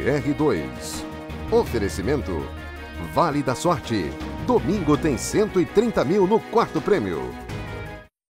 R2. Oferecimento Vale da Sorte. Domingo tem 130 mil no quarto prêmio.